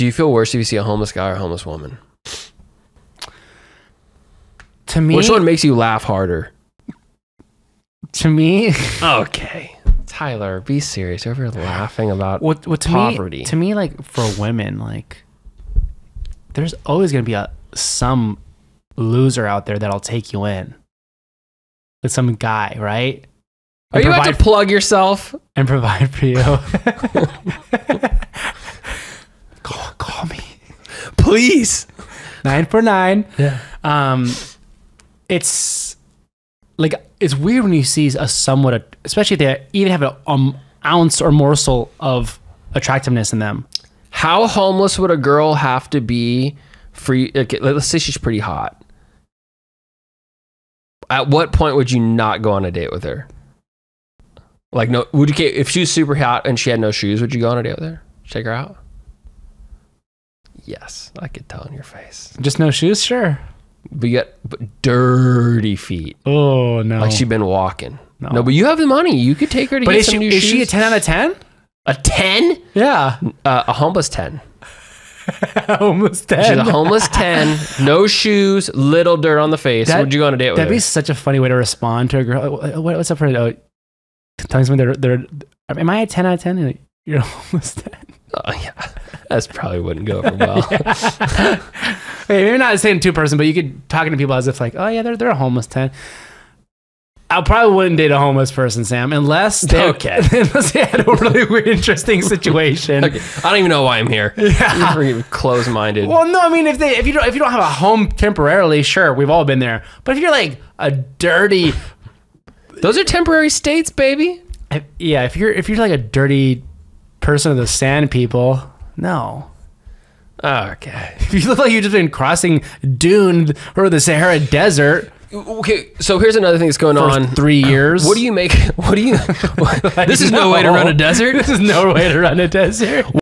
Do you feel worse if you see a homeless guy or a homeless woman? To me, Which one makes you laugh harder? to me, Okay. Tyler, be serious. You're over laughing about what what to poverty. me to me like for women like there's always gonna be a some loser out there that'll take you in with some guy right Are and you about to plug yourself? and provide for you Please. nine for nine Yeah. um it's like it's weird when you see a somewhat especially if they even have an um, ounce or morsel of attractiveness in them How homeless would a girl have to be for you? Okay, let's say she's pretty hot. At what point would you not go on a date with her? Like, no, would you, if she was super hot and she had no shoes, would you go on a date with her? Take her out? Yes, I could tell in your face. just no shoes sure But you got but dirty feet. oh no Like she'd been walking. No. No. but you have the money. You could take her to But get is some she, new is shoes. she a 10 out of 10? a 10? Yeah. Uh, a homeless 10. Almost 10. She's a homeless 10, no shoes, little dirt on the face. That- Would you go on a date with That'd her? be such a funny way to respond to a girl. What- What's up for oh, telling someone they're, they're, am I a 10 out of 10? You're You're almost 10. Oh, yeah. That probably wouldn't go over well. Hey, maybe not saying two person, but you could talking to people as if like, oh yeah, they're, they're a homeless 10. I probably wouldn't date a homeless person, Sam, unless they, Okay. unless they had a really weird, interesting situation. Okay, I don't even know why I'm here. Yeah. You're close-minded. Well, no, I mean if they if you don't if you don't have a home temporarily, sure, we've all been there. But if you're like a dirty, Those are temporary states, baby. if- yeah, if you're if you're like a dirty person of the sand people, no. Okay. You look like you've just been crossing dune or the Sahara Desert Okay, so here's another thing that's going for on. three years, What do you make? What do you? this is no way to run a desert. This is no way to run a desert.